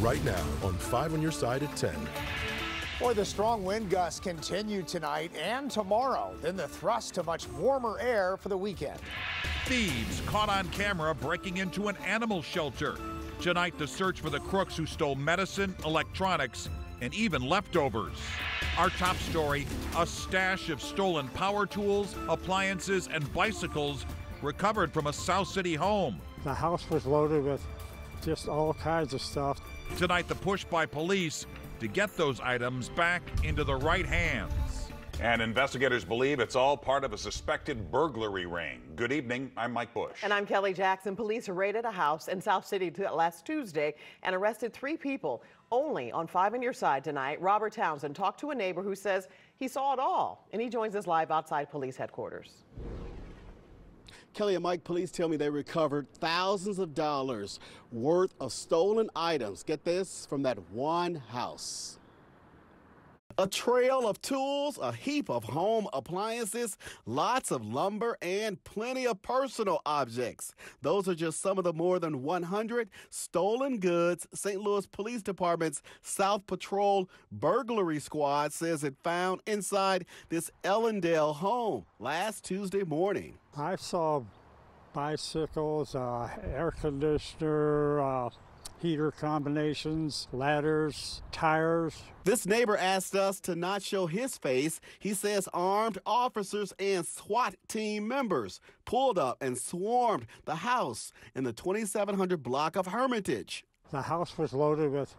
right now on 5 on your side at 10. Boy, the strong wind gusts continue tonight and tomorrow. Then the thrust to much warmer air for the weekend. Thieves caught on camera breaking into an animal shelter. Tonight, the search for the crooks who stole medicine, electronics, and even leftovers. Our top story a stash of stolen power tools, appliances, and bicycles recovered from a South City home. The house was loaded with just all kinds of stuff. Tonight, the push by police to get those items back into the right hands. And investigators believe it's all part of a suspected burglary ring. Good evening. I'm Mike Bush. And I'm Kelly Jackson. Police raided a house in South City last Tuesday and arrested three people. Only on 5 on Your Side tonight, Robert Townsend talked to a neighbor who says he saw it all. And he joins us live outside police headquarters. Kelly and Mike, police tell me they recovered thousands of dollars worth of stolen items. Get this from that one house. A trail of tools, a heap of home appliances, lots of lumber, and plenty of personal objects. Those are just some of the more than 100 stolen goods St. Louis Police Department's South Patrol Burglary Squad says it found inside this Ellendale home last Tuesday morning. I saw bicycles, uh, air conditioner, uh, heater combinations, ladders, tires. This neighbor asked us to not show his face. He says armed officers and SWAT team members pulled up and swarmed the house in the 2700 block of Hermitage. The house was loaded with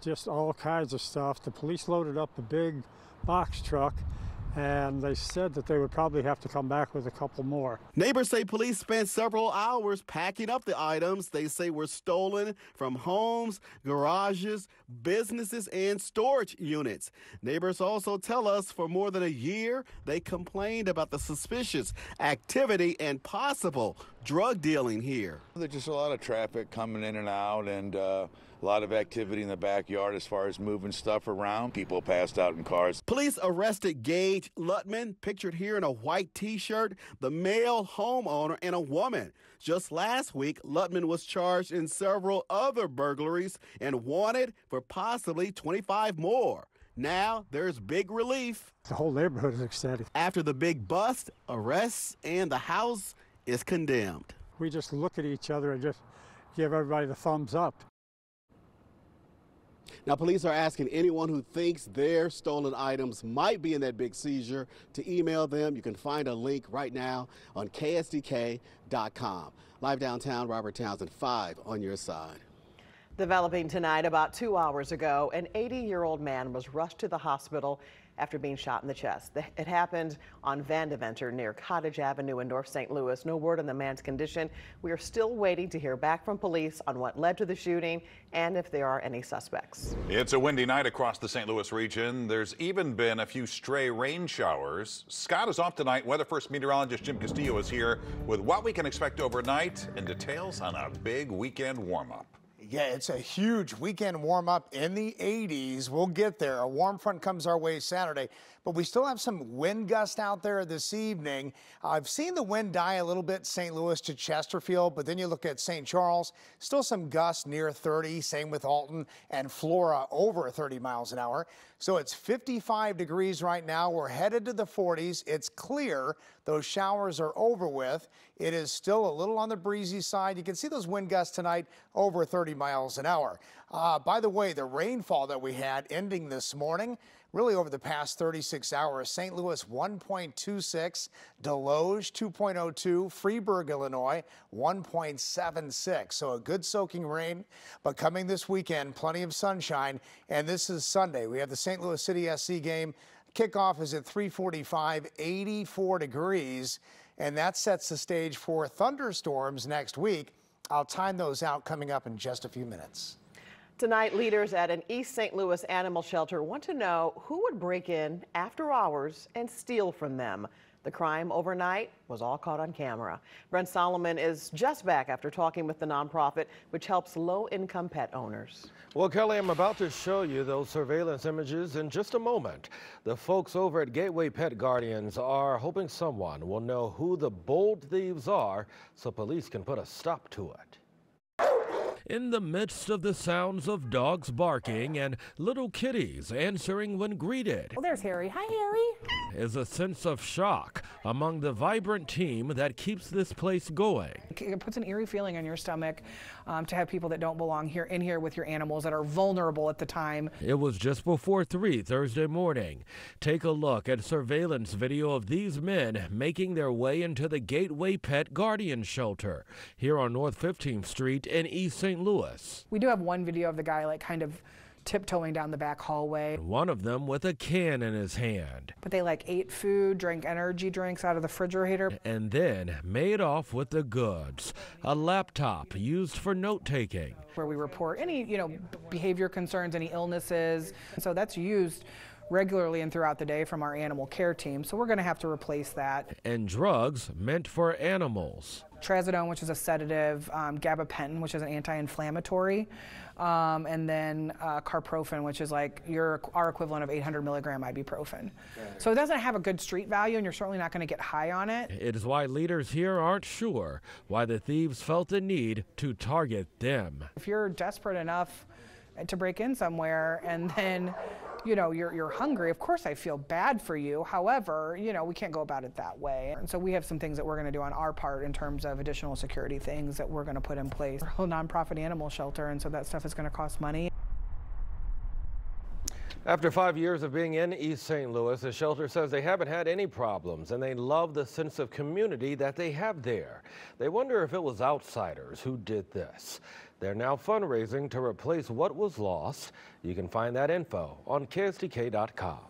just all kinds of stuff. The police loaded up a big box truck and they said that they would probably have to come back with a couple more. Neighbors say police spent several hours packing up the items they say were stolen from homes, garages, businesses, and storage units. Neighbors also tell us for more than a year they complained about the suspicious activity and possible drug dealing here. There's just a lot of traffic coming in and out and uh, a lot of activity in the backyard as far as moving stuff around. People passed out in cars. Police arrested Gage Lutman, pictured here in a white t shirt, the male homeowner, and a woman. Just last week, Lutman was charged in several other burglaries and wanted for possibly 25 more. Now there's big relief. The whole neighborhood is ecstatic. After the big bust, arrests, and the house is condemned. We just look at each other and just give everybody the thumbs up. Now, police are asking anyone who thinks their stolen items might be in that big seizure to email them. You can find a link right now on ksdk.com. Live downtown, Robert Townsend, 5 on your side. Developing tonight, about two hours ago, an 80 year old man was rushed to the hospital after being shot in the chest. It happened on Vandeventer near Cottage Avenue in North St. Louis. No word on the man's condition. We are still waiting to hear back from police on what led to the shooting and if there are any suspects. It's a windy night across the St. Louis region. There's even been a few stray rain showers. Scott is off tonight. Weather First meteorologist Jim Castillo is here with what we can expect overnight and details on a big weekend warm up. Yeah, it's a huge weekend warm up in the 80s. We'll get there. A warm front comes our way Saturday, but we still have some wind gust out there this evening. I've seen the wind die a little bit St. Louis to Chesterfield, but then you look at St. Charles, still some gusts near 30, same with Alton and Flora over 30 miles an hour. So it's 55 degrees right now. We're headed to the 40s. It's clear. Those showers are over with. It is still a little on the breezy side. You can see those wind gusts tonight over 30 miles an hour. Uh, by the way, the rainfall that we had ending this morning, really over the past 36 hours, St. Louis 1.26, Desloge 2.02, Freeburg, Illinois 1.76. So a good soaking rain, but coming this weekend, plenty of sunshine. And this is Sunday. We have the St. Louis City SC game. Kickoff is at 345, 84 degrees, and that sets the stage for thunderstorms next week. I'll time those out coming up in just a few minutes. Tonight, leaders at an East St. Louis animal shelter want to know who would break in after hours and steal from them. The crime overnight was all caught on camera. Brent Solomon is just back after talking with the nonprofit, which helps low-income pet owners. Well, Kelly, I'm about to show you those surveillance images in just a moment. The folks over at Gateway Pet Guardians are hoping someone will know who the bold thieves are so police can put a stop to it. In the midst of the sounds of dogs barking and little kitties answering when greeted. Well, there's Harry. Hi, Harry. Is a sense of shock among the vibrant team that keeps this place going. It puts an eerie feeling on your stomach um, to have people that don't belong here in here with your animals that are vulnerable at the time. It was just before 3 Thursday morning. Take a look at surveillance video of these men making their way into the Gateway Pet Guardian Shelter here on North 15th Street in East St. Louis. We do have one video of the guy like kind of tiptoeing down the back hallway. One of them with a can in his hand. But they like ate food, drank energy drinks out of the refrigerator. And then made off with the goods. A laptop used for note taking. Where we report any, you know, behavior concerns, any illnesses. So that's used regularly and throughout the day from our animal care team. So we're going to have to replace that. And drugs meant for animals. Trazodone, which is a sedative, um, gabapentin, which is an anti-inflammatory, um, and then uh, carprofen, which is like your our equivalent of 800 milligram ibuprofen. So it doesn't have a good street value, and you're certainly not going to get high on it. It is why leaders here aren't sure why the thieves felt the need to target them. If you're desperate enough to break in somewhere, and then you know, you're, you're hungry, of course I feel bad for you. However, you know, we can't go about it that way. And so we have some things that we're going to do on our part in terms of additional security things that we're going to put in place. A nonprofit animal shelter, and so that stuff is going to cost money. After five years of being in East St. Louis, the shelter says they haven't had any problems and they love the sense of community that they have there. They wonder if it was outsiders who did this. They're now fundraising to replace what was lost. You can find that info on KSDK.com.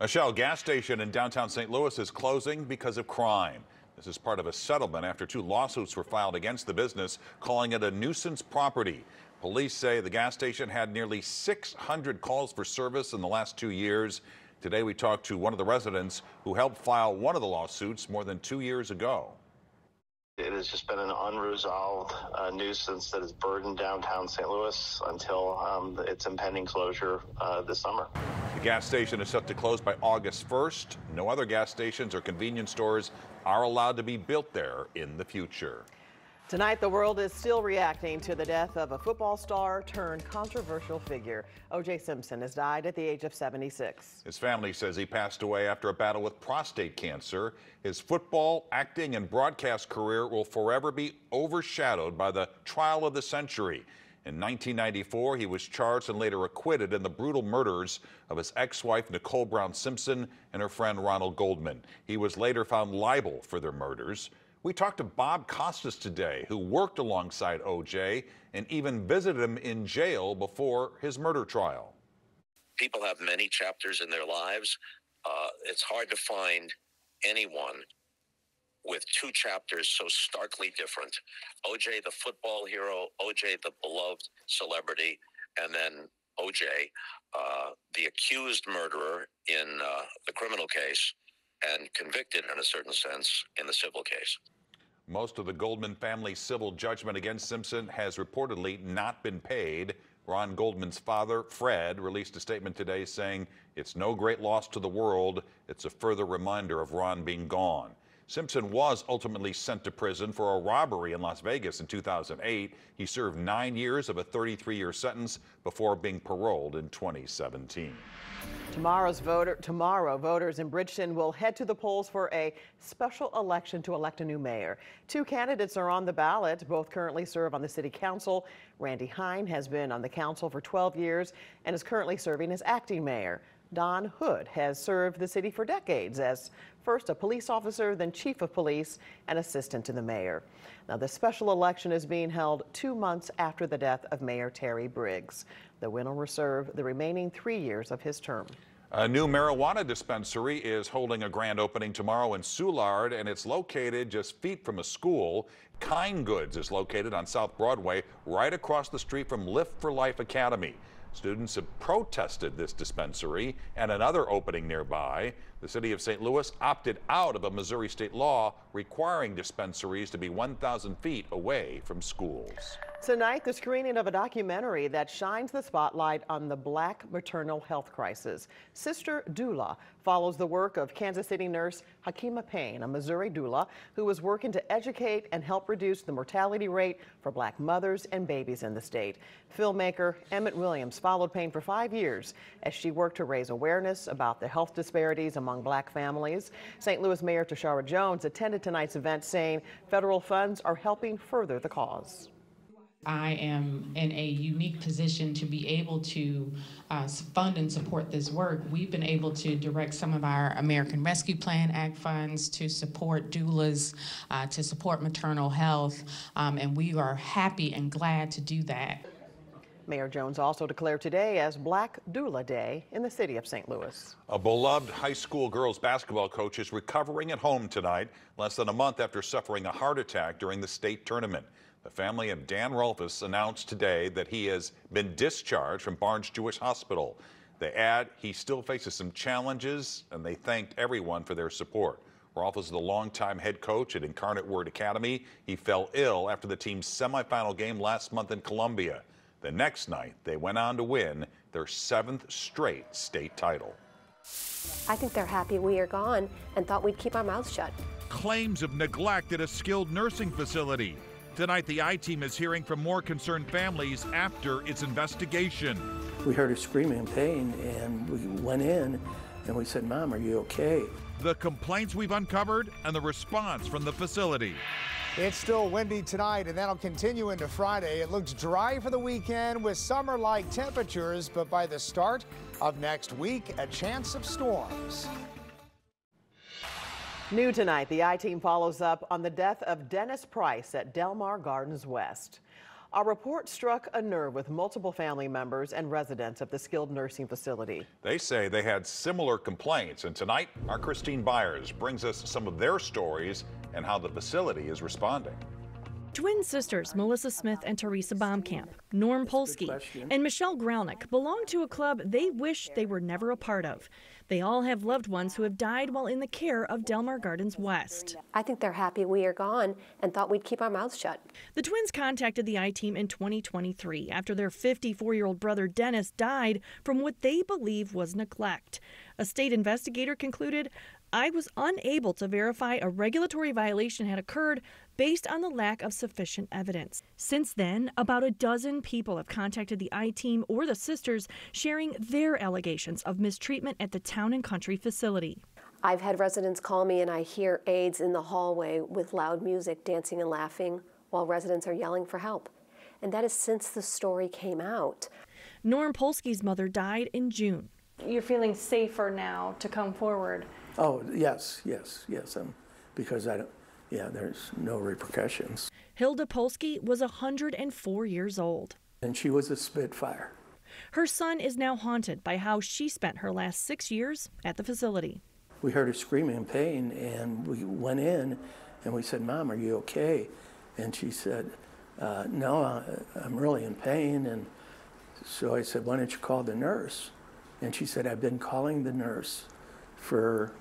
A Shell gas station in downtown St. Louis is closing because of crime. This is part of a settlement after two lawsuits were filed against the business, calling it a nuisance property. Police say the gas station had nearly 600 calls for service in the last two years. Today we talked to one of the residents who helped file one of the lawsuits more than two years ago. It has just been an unresolved uh, nuisance that has burdened downtown St. Louis until um, its impending closure uh, this summer. The gas station is set to close by August 1st. No other gas stations or convenience stores are allowed to be built there in the future. Tonight, the world is still reacting to the death of a football star turned controversial figure. O.J. Simpson has died at the age of 76. His family says he passed away after a battle with prostate cancer. His football, acting, and broadcast career will forever be overshadowed by the trial of the century. In 1994, he was charged and later acquitted in the brutal murders of his ex-wife Nicole Brown Simpson and her friend Ronald Goldman. He was later found liable for their murders. We talked to Bob Costas today, who worked alongside OJ and even visited him in jail before his murder trial. People have many chapters in their lives. Uh, it's hard to find anyone with two chapters so starkly different OJ, the football hero, OJ, the beloved celebrity, and then OJ, uh, the accused murderer in uh, the criminal case and convicted in a certain sense in the civil case. Most of the Goldman family's civil judgment against Simpson has reportedly not been paid. Ron Goldman's father, Fred, released a statement today saying it's no great loss to the world. It's a further reminder of Ron being gone. Simpson was ultimately sent to prison for a robbery in Las Vegas in 2008. He served nine years of a 33 year sentence before being paroled in 2017. Tomorrow's voter, tomorrow, voters in Bridgeton will head to the polls for a special election to elect a new mayor. Two candidates are on the ballot. Both currently serve on the city council. Randy Hein has been on the council for 12 years and is currently serving as acting mayor. Don Hood has served the city for decades as first a police officer, then chief of police and assistant to the mayor. Now, the special election is being held two months after the death of Mayor Terry Briggs. The winner will serve the remaining three years of his term. A new marijuana dispensary is holding a grand opening tomorrow in Soulard, and it's located just feet from a school. Kind Goods is located on South Broadway, right across the street from Lift for Life Academy. Students have protested this dispensary and another opening nearby. The city of St. Louis opted out of a Missouri state law requiring dispensaries to be 1,000 feet away from schools. Tonight, the screening of a documentary that shines the spotlight on the black maternal health crisis. Sister Doula follows the work of Kansas City nurse Hakima Payne, a Missouri doula who is working to educate and help reduce the mortality rate for black mothers and babies in the state. Filmmaker Emmett Williams followed Payne for five years as she worked to raise awareness about the health disparities among black families. St. Louis Mayor Tishaura Jones attended tonight's event saying federal funds are helping further the cause. I am in a unique position to be able to uh, fund and support this work. We've been able to direct some of our American Rescue Plan Act funds to support doulas, uh, to support maternal health, um, and we are happy and glad to do that. Mayor Jones also declared today as Black Doula Day in the city of St. Louis. A beloved high school girls basketball coach is recovering at home tonight, less than a month after suffering a heart attack during the state tournament. The family of Dan Rolfes announced today that he has been discharged from Barnes Jewish Hospital. They add he still faces some challenges, and they thanked everyone for their support. Rolfes is the longtime head coach at Incarnate Word Academy. He fell ill after the team's semifinal game last month in Columbia. The next night, they went on to win their seventh straight state title. I think they're happy we are gone and thought we'd keep our mouths shut. Claims of neglect at a skilled nursing facility. Tonight, the I team is hearing from more concerned families after its investigation. We heard her screaming in pain, and we went in and we said, Mom, are you okay? The complaints we've uncovered and the response from the facility. It's still windy tonight, and that'll continue into Friday. It looks dry for the weekend with summer like temperatures, but by the start of next week, a chance of storms. New tonight, the I-Team follows up on the death of Dennis Price at Delmar Gardens West. Our report struck a nerve with multiple family members and residents of the skilled nursing facility. They say they had similar complaints, and tonight, our Christine Byers brings us some of their stories and how the facility is responding. Twin sisters Melissa Smith and Teresa Baumkamp, Norm Polsky, and Michelle Gralnick belong to a club they wish they were never a part of. They all have loved ones who have died while in the care of Delmar Gardens West. I think they're happy we are gone and thought we'd keep our mouths shut. The twins contacted the I team in 2023 after their 54 year old brother Dennis died from what they believe was neglect. A state investigator concluded I was unable to verify a regulatory violation had occurred based on the lack of sufficient evidence. Since then, about a dozen people have contacted the I team or the sisters sharing their allegations of mistreatment at the town and country facility. I've had residents call me and I hear aides in the hallway with loud music dancing and laughing while residents are yelling for help. And that is since the story came out. Norm Polsky's mother died in June. You're feeling safer now to come forward. Oh, yes, yes, yes. Um, because I don't, yeah, there's no repercussions. Hilda Polsky was 104 years old. And she was a Spitfire. Her son is now haunted by how she spent her last six years at the facility. We heard her screaming in pain, and we went in and we said, Mom, are you okay? And she said, uh, No, I, I'm really in pain. And so I said, Why don't you call the nurse? And she said, I've been calling the nurse for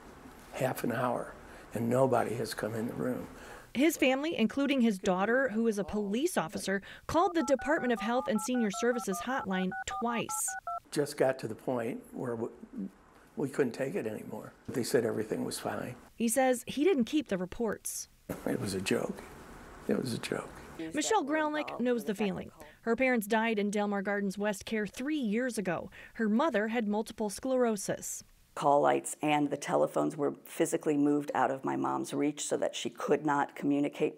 half an hour, and nobody has come in the room. His family, including his daughter, who is a police officer, called the Department of Health and Senior Services hotline twice. Just got to the point where we couldn't take it anymore. They said everything was fine. He says he didn't keep the reports. It was a joke. It was a joke. Michelle Gralnick knows the feeling. Her parents died in Delmar Gardens West Care three years ago. Her mother had multiple sclerosis call lights and the telephones were physically moved out of my mom's reach so that she could not communicate.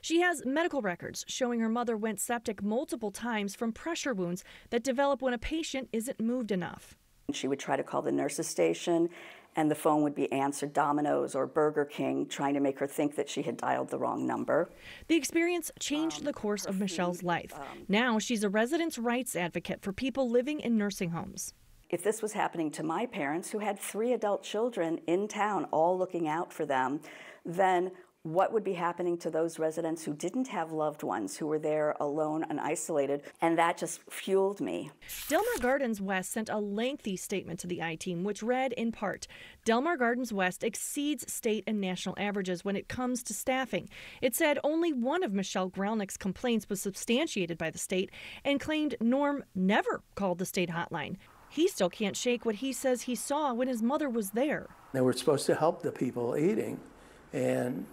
She has medical records showing her mother went septic multiple times from pressure wounds that develop when a patient isn't moved enough. She would try to call the nurse's station, and the phone would be answered Domino's or Burger King, trying to make her think that she had dialed the wrong number. The experience changed um, the course of Michelle's life. Um, now she's a residents' rights advocate for people living in nursing homes if this was happening to my parents who had three adult children in town all looking out for them, then what would be happening to those residents who didn't have loved ones, who were there alone and isolated, and that just fueled me. Delmar Gardens West sent a lengthy statement to the I team, which read in part Delmar Gardens West exceeds state and national averages when it comes to staffing. It said only one of Michelle Gralnick's complaints was substantiated by the state and claimed Norm never called the state hotline. He still can't shake what he says he saw when his mother was there. They were supposed to help the people eating, and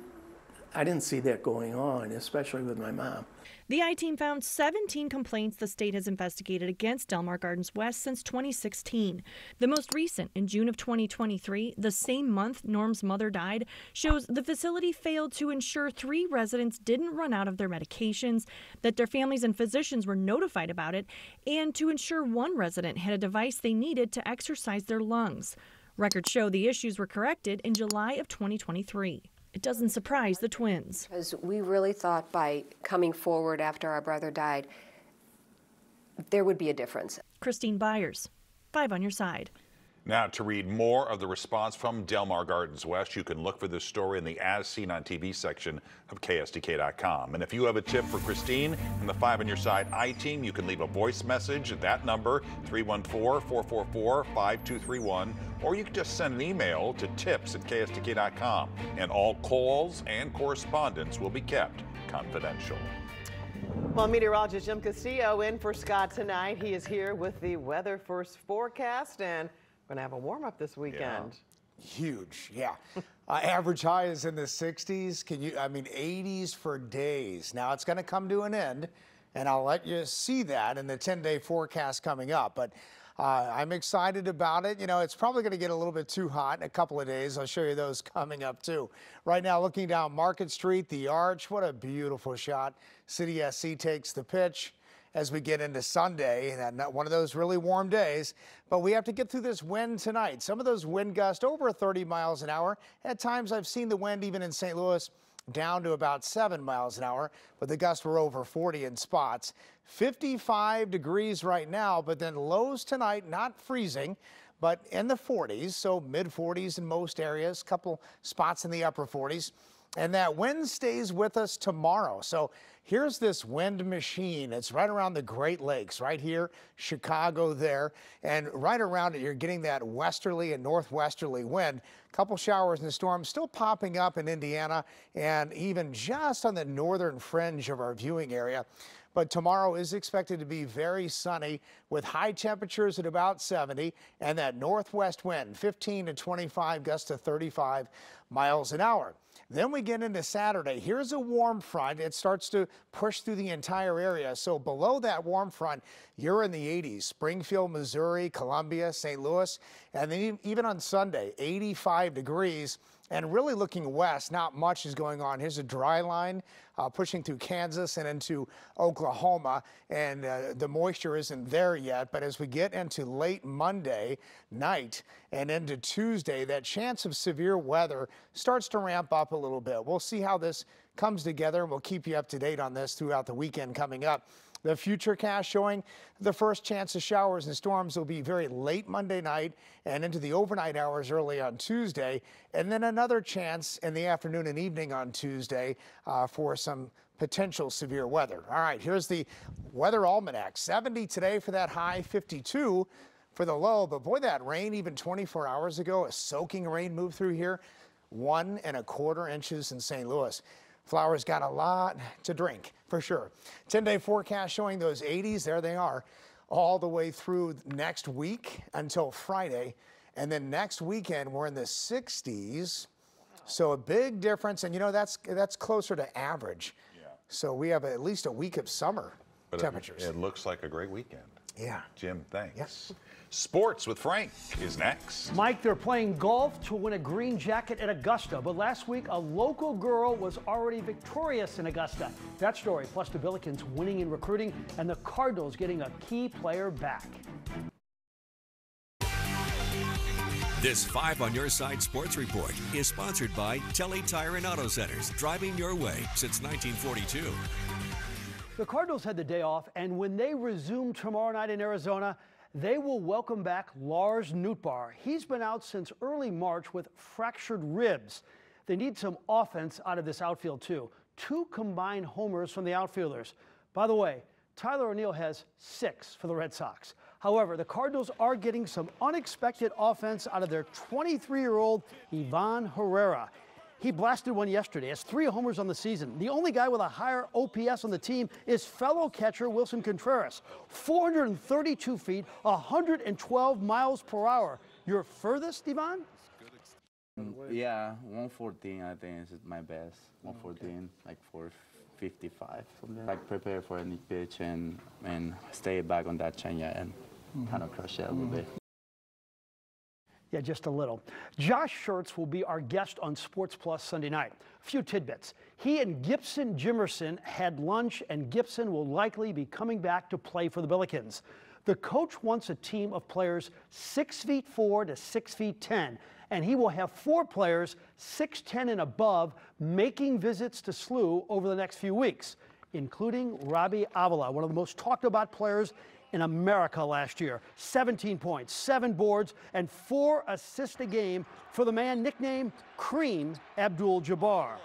I didn't see that going on, especially with my mom. The I team found 17 complaints the state has investigated against Delmar Gardens West since 2016. The most recent, in June of 2023, the same month Norm's mother died, shows the facility failed to ensure three residents didn't run out of their medications, that their families and physicians were notified about it, and to ensure one resident had a device they needed to exercise their lungs. Records show the issues were corrected in July of 2023. It doesn't surprise the twins. Because we really thought by coming forward after our brother died, there would be a difference. Christine Byers, five on your side. Now, to read more of the response from Delmar Gardens West, you can look for this story in the As Seen on TV section of KSDK.com. And if you have a tip for Christine and the Five on Your Side I team, you can leave a voice message at that number, 314 444 5231, or you can just send an email to tips at KSDK.com. And all calls and correspondence will be kept confidential. Well, meteorologist Jim Castillo in for Scott tonight. He is here with the weather first forecast and going to have a warm up this weekend. Yeah. Huge, yeah. uh, average high is in the 60s. Can you, I mean, 80s for days. Now it's going to come to an end, and I'll let you see that in the 10 day forecast coming up. But uh, I'm excited about it. You know, it's probably going to get a little bit too hot in a couple of days. I'll show you those coming up too. Right now, looking down Market Street, the Arch, what a beautiful shot. City SC takes the pitch as we get into Sunday. And one of those really warm days. But we have to get through this wind tonight. Some of those wind gusts over 30 miles an hour. At times, I've seen the wind even in St. Louis down to about 7 miles an hour, but the gusts were over 40 in spots. 55 degrees right now, but then lows tonight, not freezing, but in the 40s, so mid 40s in most areas, couple spots in the upper 40s. And that wind stays with us tomorrow. So here's this wind machine. It's right around the Great Lakes, right here, Chicago there. And right around it, you're getting that westerly and northwesterly wind. A couple showers and storms still popping up in Indiana and even just on the northern fringe of our viewing area. But tomorrow is expected to be very sunny with high temperatures at about 70 and that northwest wind 15 to 25 gusts to 35 miles an hour. Then we get into Saturday. Here's a warm front. It starts to push through the entire area. So below that warm front, you're in the 80s. Springfield, Missouri, Columbia, St. Louis, and then even on Sunday, 85 degrees. And really looking west, not much is going on. Here's a dry line uh, pushing through Kansas and into Oklahoma, and uh, the moisture isn't there yet. But as we get into late Monday night and into Tuesday, that chance of severe weather starts to ramp up a little bit. We'll see how this comes together, and we'll keep you up to date on this throughout the weekend coming up. The Futurecast showing the first chance of showers and storms will be very late Monday night and into the overnight hours early on Tuesday, and then another chance in the afternoon and evening on Tuesday uh, for some potential severe weather. All right, here's the weather almanac 70 today for that high, 52 for the low. But boy, that rain, even 24 hours ago, a soaking rain moved through here, one and a quarter inches in St. Louis. Flowers got a lot to drink for sure. 10 day forecast showing those 80s. There they are all the way through next week until Friday. And then next weekend, we're in the 60s. So a big difference. And you know, that's, that's closer to average. Yeah. So we have at least a week of summer but temperatures. It, it looks like a great weekend. Yeah. Jim, thanks. Yes. Sports with Frank is next. Mike, they're playing golf to win a green jacket at Augusta, but last week a local girl was already victorious in Augusta. That story, plus the Billikens winning in recruiting and the Cardinals getting a key player back. This Five on Your Side Sports Report is sponsored by Telle Tire and Auto Centers, driving your way since 1942. The Cardinals had the day off, and when they resume tomorrow night in Arizona, they will welcome back Lars Nootbaar. He's been out since early March with fractured ribs. They need some offense out of this outfield, too. Two combined homers from the outfielders. By the way, Tyler O'Neill has six for the Red Sox. However, the Cardinals are getting some unexpected offense out of their 23 year old Ivan Herrera. He blasted one yesterday. Has three homers on the season. The only guy with a higher OPS on the team is fellow catcher Willson Contreras. 432 feet, 112 miles per hour. Your furthest, Ivan? Yeah, 114 I think is my best. 114, like 455. Something. Like prepare for any pitch and and stay back on that changeup and mm-hmm. kind of crush it a little mm-hmm. bit. Yeah, just a little. Josh Schertz will be our guest on Sports Plus Sunday night. A few tidbits. He and Gibson Jimerson had lunch, and Gibson will likely be coming back to play for the Billikens. The coach wants a team of players six feet four to six feet ten, and he will have four players six ten and above making visits to SLU over the next few weeks, including Robbie Avila, one of the most talked about players in America last year. 17 points, seven boards, and four assists a game for the man nicknamed Cream Abdul Jabbar.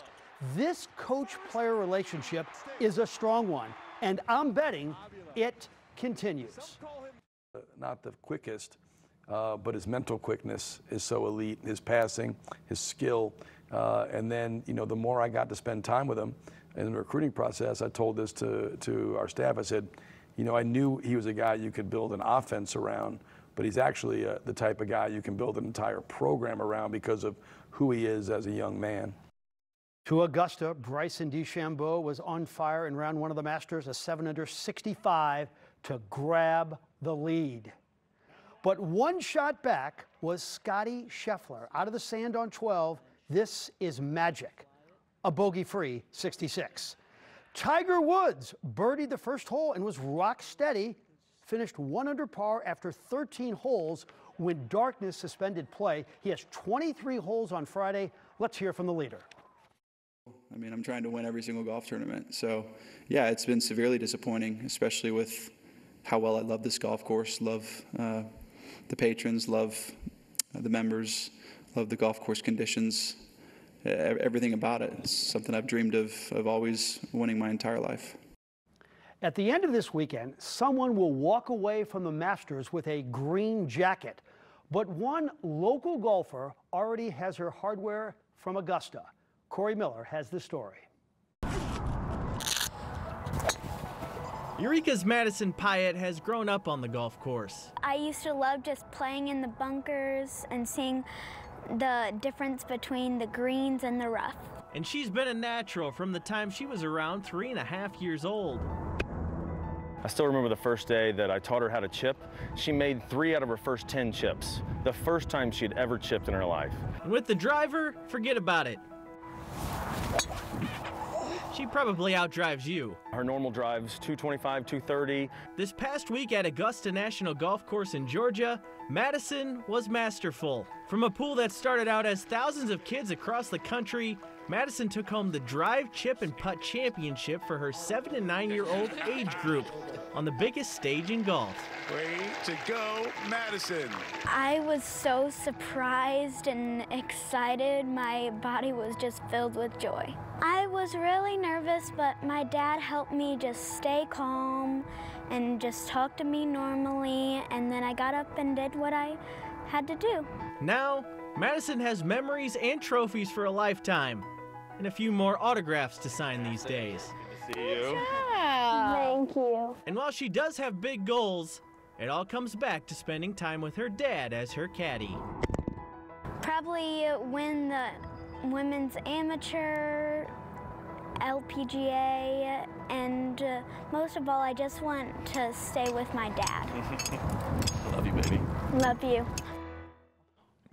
This coach player relationship is a strong one, and I'm betting it continues. Not the quickest, uh, but his mental quickness is so elite. His passing, his skill, uh, and then you know the more I got to spend time with him in the recruiting process, I told this to to our staff. I said, you know, I knew he was a guy you could build an offense around, but he's actually uh, the type of guy you can build an entire program around because of who he is as a young man. To Augusta, Bryson DeChambeau was on fire in round one of the Masters, a 7 under 65 to grab the lead. But one shot back was Scottie Scheffler out of the sand on 12. This is magic. A bogey free 66. Tiger Woods birdied the first hole and was rock steady, finished one under par after 13 holes when darkness suspended play. He has 23 holes on Friday. Let's hear from the leader. I mean, I'm trying to win every single golf tournament. So, yeah, it's been severely disappointing, especially with how well I love this golf course, love uh, the patrons, love uh, the members, love the golf course conditions, everything about it. It's something I've dreamed of, of always winning my entire life. At the end of this weekend, someone will walk away from the Masters with a green jacket. But one local golfer already has her hardware from Augusta. Corey Miller has the story. Eureka's Madison Pyatt has grown up on the golf course. I used to love just playing in the bunkers and seeing the difference between the greens and the rough. And she's been a natural from the time she was around three and a half years old. I still remember the first day that I taught her how to chip. She made three out of her first 10 chips, the first time she'd ever chipped in her life. And with the driver, forget about it. She probably outdrives you. Her normal drive's 225, 230. This past week at Augusta National Golf Course in Georgia, Madison was masterful. From a pool that started out as thousands of kids across the country, Madison took home the Drive, Chip, and Putt Championship for her 7 and 9 year old age group on the biggest stage in golf. Way to go, Madison. I was so surprised and excited. My body was just filled with joy. I was really nervous, but my dad helped me just stay calm and just talk to me normally. And then I got up and did what I had to do. Now, Madison has memories and trophies for a lifetime, and a few more autographs to sign these days. See you. Thank you. And while she does have big goals, it all comes back to spending time with her dad as her caddy. Probably win the women's amateur, LPGA, and uh, most of all, I just want to stay with my dad. Love you, baby. Love you.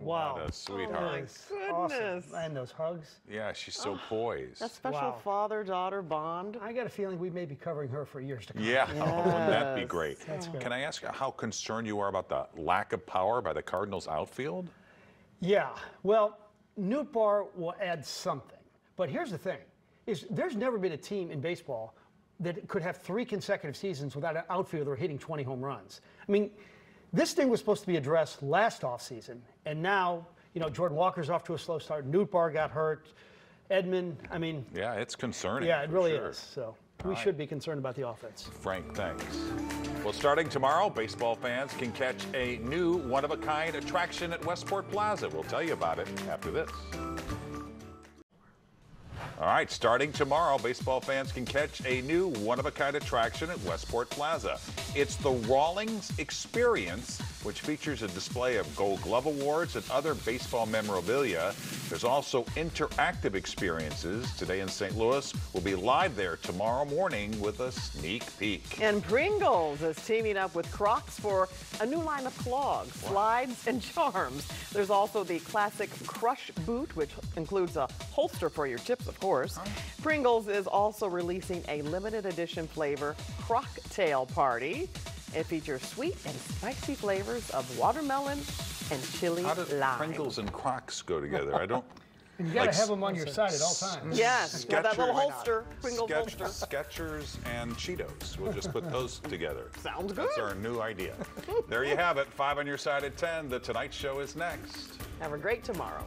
Wow. What a sweetheart. Oh, awesome. And those hugs. Yeah, she's so ah, poised. That special Wow. father-daughter bond. I got a feeling we may be covering her for years to come. Yeah, oh, wouldn't that be great? That's great. Can I ask how concerned you are about the lack of power by the Cardinals outfield? Yeah, well, Nootbaar will add something. But here's the thing, is there's never been a team in baseball that could have three consecutive seasons without an outfielder hitting 20 home runs. I mean, this thing was supposed to be addressed last offseason, and now you know, Jordan Walker's off to a slow start. Nootbaar got hurt. Edman, I mean, Yeah, it's concerning. yeah, it really sure. is. So All we right. should be concerned about the offense. Frank, thanks. Well, starting tomorrow, baseball fans can catch a new one of a kind attraction at Westport Plaza. We'll tell you about it after this. All right, starting tomorrow, baseball fans can catch a new one of a kind attraction at Westport Plaza. It's the Rawlings Experience, which features a display of Gold Glove Awards and other baseball memorabilia. There's also interactive experiences. Today in St. Louis, we'll be live there tomorrow morning with a sneak peek. And Pringles is teaming up with Crocs for a new line of clogs, slides, and charms. There's also the classic Crush boot, which includes a holster for your chips, of course. Uh-huh. Pringles is also releasing a limited edition flavor Crocktail Party. It features sweet and spicy flavors of watermelon and chili How do lime. Pringles and Crocs go together? I don't. And you got to like have them on your side at all times. Yes, with that little holster, Pringles Skech- holster. Skechers and Cheetos. We'll just put those together. Sounds good. That's good. our new idea. there you have it. Five on your side at 10. The Tonight Show is next. Have a great tomorrow.